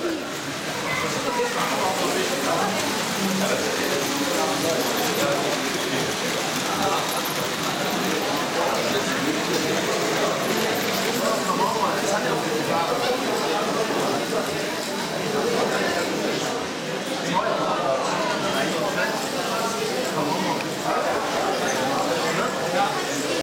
baby.